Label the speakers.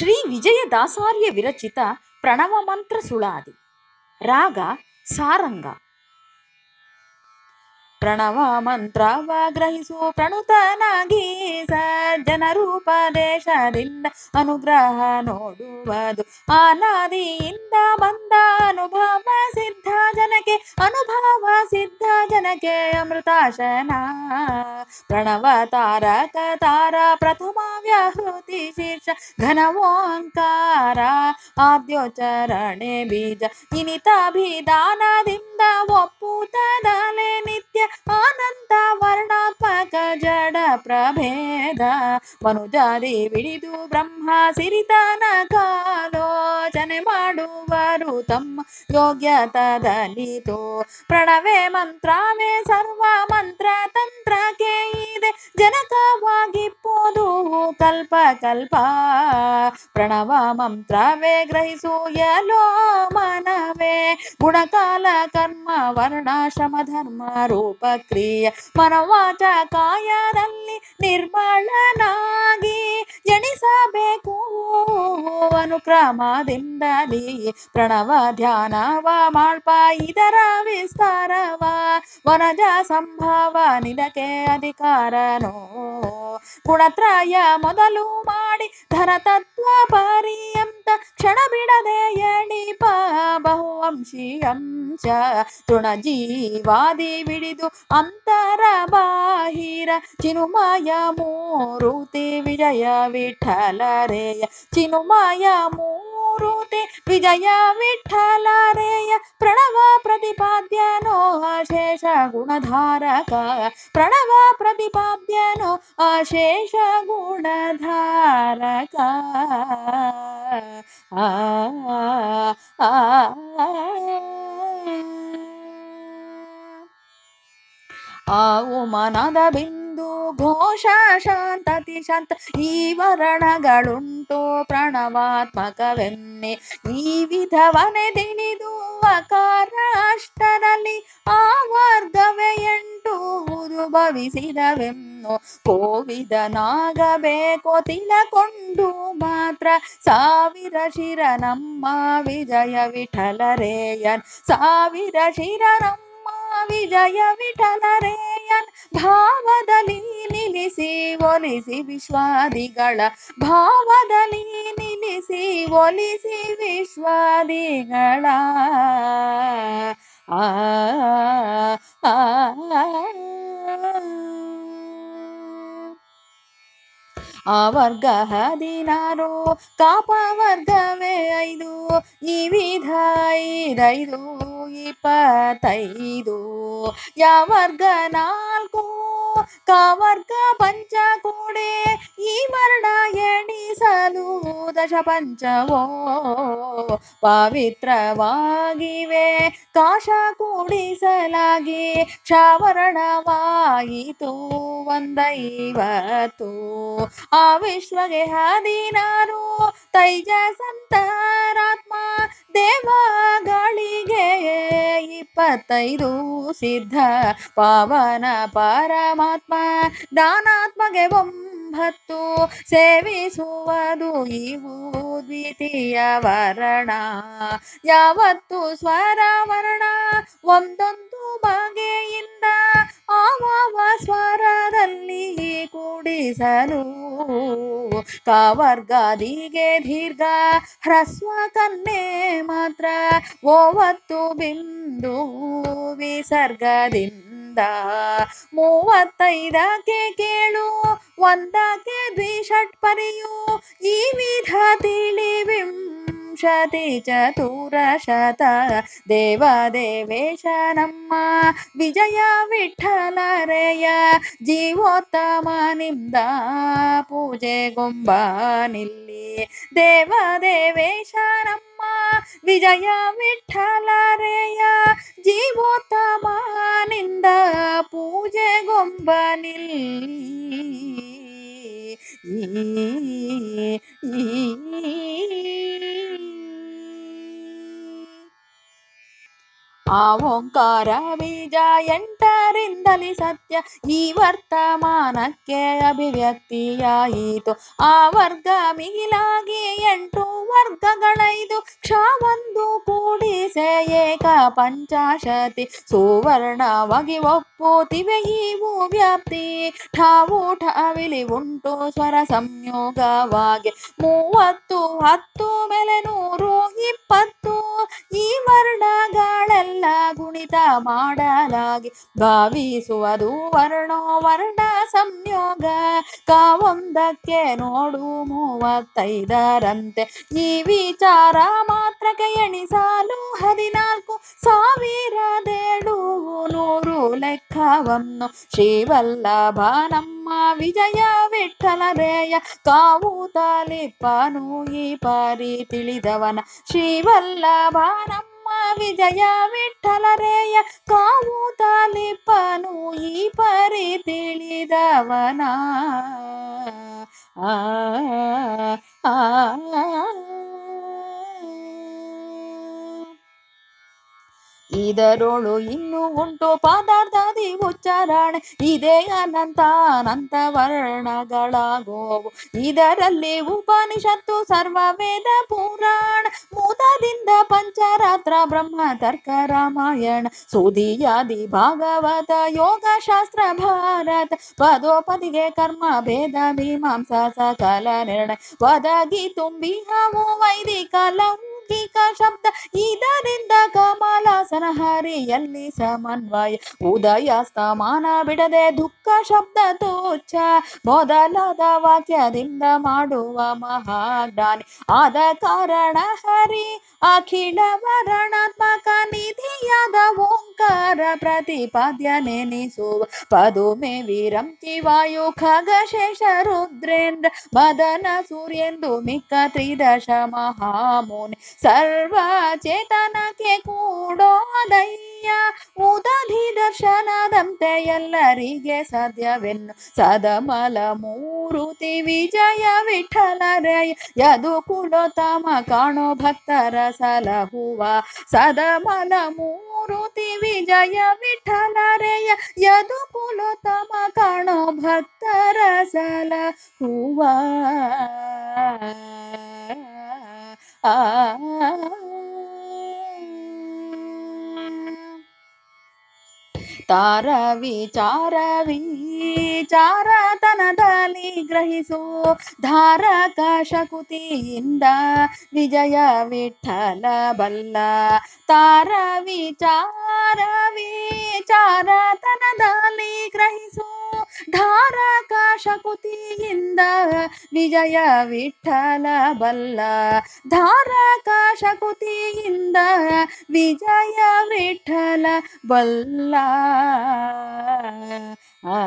Speaker 1: ಶ್ರೀ ವಿಜಯದಾಸಾರ್ಯ ವಿರಚಿತ ಪ್ರಣವ ಮಂತ್ರ ಸುಳಾದಿ ರಾಗ ಸಾರಂಗ ಪ್ರಣವ ಮಂತ್ರವ ಗ್ರಹಿಸು ಪ್ರಣುತನಾಗಿ ಸಜ್ಜನ ರೂಪದೇಶದಿಂದ ಅನುಗ್ರಹ ನೋಡುವುದು ಅನಾದಿಯಿಂದ ಬಂದ ಅನುಭವ ಸಿದ್ಧ ಜನಕ್ಕೆ ಅನುಭವ ಸಿದ್ಧ ಜನಕ್ಕೆ ಅಮೃತಾಶನ ಪ್ರಣವ ತಾರಕ ತಾರ ಪ್ರಥಮ शीर्ष घन घनवोङ्कारा आद्योचरणे बीज इनिताभिदानादिम् ಇನಿತಾಭಿಧಾನದಿಂದ ಒಪ್ಪುತ್ತದಲೆ ನಿತ್ಯ ಆನಂದ ವರ್ಣಾತ್ಮಕ ಜಡ ಪ್ರಭೇದ. ಮನುಜಾದಿ ಬಿಡಿದು ಬ್ರಹ್ಮ ಸಿರಿತನ ಕಾಲೋಚನೆ ಮಾಡುವರು ತಮ್ಮ ಯೋಗ್ಯತದಲಿತು. ಪ್ರಣವೇ ಮಂತ್ರವೇ ಸರ್ವ ಮಂತ್ರ ತಂತ್ರಕ್ಕೆ ಇದೆ. ಜನಕವಾಗಿಪ್ಪೋದು ಕಲ್ಪ ಕಲ್ಪ. ಪ್ರಣವ ಮಂತ್ರವೇ ಗ್ರಹಿಸು ಯಲೋ ಮನವೇ. ಗುಣಕಾಲ ಕರ್ಮ ವರ್ಣಾಶ್ರಮ ಧರ್ಮ ರೂಪ ಕ್ರಿಯ ಮನವಾಚ ಕಾಯದಲ್ಲಿ ನಿರ್ಮಳನಾಗಿ ಎಣಿಸಬೇಕು ಅನುಕ್ರಮದಿಂದಲಿ ಪ್ರಣವ ಧ್ಯಾನವ ಮಾಳ್ಪ, ಇದರ ವಿಸ್ತಾರವ. ವನಜ ಸಂಭವ ನಿನಗೆ ಅಧಿಕಾರನೋ. ಗುಣತ್ರಯ ಮೊದಲು ಮಾಡಿ ಧರ ತತ್ವ ಪರ್ಯಂತ ಕ್ಷಣ ಬಿಡದೆ ಎಣಿಪ ಬಹುವಂಶೀಯಂಶ ತೃಣ ಜೀವಾದಿ ಬಿಡಿದು ಅಂತರ ಬಾಹಿರ ಚಿನುಮಯ ಮೂರುತಿ ವಿಜಯ ವಿಠಲರೇಯ ಚಿನುಮಯ ಮೂರುತಿ ವಿಜಯ ವಿಠಲರೇಯ ಪ್ರಣವ ಪ್ರತಿಪಾದ್ಯನೋ ಅಶೇಷ ಗುಣಧಾರಕ ಪ್ರಣವ ಪ್ರತಿಪಾದ್ಯನೋ ಅಶೇಷ ಗುಣಧಾರಕ ಆ ಆ, ಆವು ಬಿಂದು ಘೋಷ ಶಾಂತತಿ ಶಾಂತ ಈ ವರ್ಣಗಳುಂಟು ಪ್ರಣವಾತ್ಮಕವೆನ್ನೆ. ಈ ವಿಧವನೆ ತಿಳಿದು ಅಕಾರ ಅಷ್ಟರಲ್ಲಿ ಆ ವರ್ಗವೇ ಎಂಟು ಭವಿಸಿದವೆನ್ನು ಕೋವಿದನಾಗಬೇಕೋ ತಿಳಕೊಂಡು ಮಾತ್ರ ಸಾವಿರ ಶಿರ ನಮ್ಮ ವಿಜಯ ವಿಠಲರೇಯನ್. ಸಾವಿರ ಶಿರ ನಮ್ಮ ವಿಜಯ ವಿಠಲರೇಯನ್. ಭಾವದಲ್ಲಿ ನಿಲ್ಲಿಸಿ ಒಲಿಸಿ ವಿಶ್ವಾದಿಗಳ ಭಾವದಲ್ಲಿ ನಿಲ್ಲಿಸಿ ಒಲಿಸಿ ವಿಶ್ವಾದಿಗಳ ಆ ಆ, ವರ್ಗ ಹದಿನಾರು ಕಾಪ ವರ್ಗವೇ ಐದು ಈ ವಿಧ ಐದೈದು ಇಪ್ಪತ್ತೈದು ಯಾವ ವರ್ಗ ನಾಲ್ಕು ಕವರ್ಗ ಪಂಚ ಕೂಡೆ ಈ ಮರಣ ಎಣಿಸಲು ದಶ ಪಂಚವೋ. ಪವಿತ್ರವಾಗಿವೆ, ಕಾಶ ಕೂಡಿಸಲಾಗಿ ಕ್ಷಾವರಣವಾಯಿತು ಒಂದೈವತ್ತು. ಆ ವಿಶ್ವಗೆ ಹದಿನಾರು, ತೈಜ ಸಂತರಾತ್ಮ ದೇವಗಳಿಗೆ ಇಪ್ಪತ್ತೈದು ಸಿದ್ಧ ಪಾವನ ಪರಮಾತ್ಮ ದಾನಾತ್ಮಗೆ ಒಂಬತ್ತು, ಸೇವಿಸುವುದು ಇವು ದ್ವಿತೀಯ ವರ್ಣ. ಯಾವತ್ತು ಸ್ವರ ವರ್ಣ, ಒಂದೊಂದು ಬಗೆಯಿಂದ ಆವ ಸ್ವರದಲ್ಲಿ ಕೂಡಿಸಲು. ಕಾವರ್ಗಾದಿಗೆ ದೀರ್ಘ, ಹ್ರಸ್ವ ಕನ್ನೆ ಮಾತ್ರ, ಓವತ್ತು ಬಿಂದು ವಿಸರ್ಗದಿಂದ ಮೂವತ್ತೈದಕ್ಕೆ ಕೇಳು ಒಂದಕ್ಕೆ ದ್ವಿಷಟ್ ಪರಿಯು ಈ ವಿಧ ತಿಳಿ ವಿಂಶತಿ ಚತುರಶತ ದೇವ ದೇವೇಶ ನಮ್ಮ ವಿಜಯ ವಿಠಲರೆಯ ಜೀವೋತ್ತಮನಿಂದ ಪೂಜೆಗೊಂಬ ನಿಲ್ಲಿ ದೇವ ದೇವೇಶ ನಮ್ಮ ವಿಜಯ ವಿಠಲರೆಯ ಜೀವೋತ್ತಮನಿಂದ ಪೂಜೆಗೊಂಬ ನಿಲ್ಲಿ ಆ ಓಂಕಾರ ಬೀಜ ಎಂಟರಿಂದಲೇ ಸತ್ಯ, ಈ ವರ್ತಮಾನಕ್ಕೆ ಅಭಿವ್ಯಕ್ತಿಯಾಯಿತು. ಆ ವರ್ಗ ಮಿಗಿಲಾಗಿ ಎಂಟು ವರ್ಗಗಳೈದು ಕ್ಷ ಒಂದು ಕೂಡಿಸೆ ಏಕ ಪಂಚಾಶತಿ. ಸುವರ್ಣವಾಗಿ ಒಪ್ಪುತ್ತಿವೆ ಇವು ವ್ಯಾಪ್ತಿ ಠಾವು ಠಾವಿಲಿ ಉಂಟು ಸ್ವರ ಸಂಯೋಗವಾಗಿ. ಮೂವತ್ತು, ಹತ್ತು ಮೇಲೆ ನೂರು, ಇಪ್ಪತ್ತು, ಈ ವರ್ಣಗಳೆಲ್ಲ ಗುಣಿತ ಮಾಡಲಾಗಿ ಭಾವಿಸುವುದು ವರ್ಣೋ ವರ್ಣ ಸಂಯೋಗ. ಕಾವೊಂದಕ್ಕೆ ನೋಡು ಮೂವತ್ತೈದರಂತೆ. ಈ ವಿಚಾರ ಮಾತ್ರಕ್ಕೆ ಎಣಿಸಲು ಹದಿನಾಲ್ಕು ಸಾವಿರದೇಳು ನೂರು ಲೆಕ್ಕವನ್ನು. ಶ್ರೀವಲ್ಲಭ ನಮ್ಮ ವಿಜಯ ವಿಠಲರೇಯ ಕಾವು ತಾಲಿಪ್ಪನು ಈ ಪರಿ ತಿಳಿದವನ. ಶ್ರೀವಲ್ಲಭ ನಮ್ಮ ವಿಜಯ ವಿಠಲರೇಯ ಕಾವು ತಾಲಿಪ್ಪನು ಈ ಪರಿ ತಿಳಿದವನ. ಆ, ಇದರೊಳು ಇನ್ನು ಉಂಟು ಪದಾರ್ಥದಿ ಉಚ್ಚಾರಣೆ. ಇದೇ ಅನಂತ ಅನಂತ ವರ್ಣಗಳಾಗೋವು. ಇದರಲ್ಲಿ ಉಪನಿಷತ್ತು ಸರ್ವ ವೇದ ಪುರಾಣ ಮೂತದಿಂದ ಪಂಚರಾತ್ರ, ಬ್ರಹ್ಮ, ತರ್ಕ, ರಾಮಾಯಣ ಸುದಿಯಾದಿ ಭಾಗವತ ಯೋಗ ಶಾಸ್ತ್ರ ಭಾರತ, ಪದೋಪದಿಗೆ ಕರ್ಮ, ಭೇದ, ಮೀಮಾಂಸಾ, ಸಕಲ ನಿರ್ಣಯ. ಒದಗಿ ತುಂಬಿ ಹಾವು, ವೈದಿಕ ಲೌಕಿಕ ಶಬ್ದ. ಇದರಿಂದ ಕಮಲ ಸನಹರಿಯಲ್ಲಿ ಸಮನ್ವಯ. ಉದಯ ಸ್ಥಮಾನ ಬಿಡದೆ ದುಃಖ ಶಬ್ದ ತೋಚ. ಮೊದಲಾದ ವಾಕ್ಯದಿಂದ ಮಾಡುವ ಮಹಾಜ್ಞಾನಿ. ಆದ ಕಾರಣ ಹರಿ, ಅಖಿಲ ವರ್ಣಾತ್ಮಕ ನಿಧಿಯಾದ ಓಂಕಾರ ಪ್ರತಿಪಾದ್ಯ ನೆನೆಸುವ ಪದುಮೆ ವಿರಂತಿ ವಾಯು ಖಗಶೇಷ ರುದ್ರೇಂದ್ರ, ಮದನ ಸೂರ್ಯೆಂದು ಮಿಕ್ಕ ತ್ರಿದಶ ಮಹಾಮುನಿ. ಸರ್ವ ಚೇತನಕ್ಕೆ ಕೂಡೋದಯ್ಯ ಉದಧಿ ದರ್ಶನದಂತೆ ಎಲ್ಲರಿಗೆ ಸಾಧ್ಯವೆನ್ನು ಸದಮಲ ಮೂರುತಿ ವಿಜಯ ವಿಠಲರಯ ಯದು ಕುಲೋತ್ತಮ ಕಾಣೋ ಭಕ್ತರ ಸಲಹುವ ಸದಮಲ ಮೂರುತಿ ವಿಜಯ ವಿಠಲರೆಯ ಯದು ಕುಲೋತ್ತಮ ಕಾಣೋ ಭಕ್ತರ ಸಲಹುವ ಆ ತಾರ ವಿಚಾರ ವಿಚಾರತನದಲ್ಲಿ ಗ್ರಹಿಸೋ ಧಾರಕ ಶಕುತಿಯಿಂದ ವಿಜಯ ವಿಠಲ ಬಲ್ಲ ತಾರ ವಿಚಾರ ವಿಚಾರತನದಲ್ಲಿ ಗ್ರಹಿಸು. ಧಾರಕ ಶಕುತಿಯಿಂದ ವಿಜಯ ವಿಠಲ ಬಲ್ಲ ಧಾರಕ ಶಕುತಿಯಿಂದ ವಿಜಯ ವಿಠಲ ಬಲ್ಲ ಆ.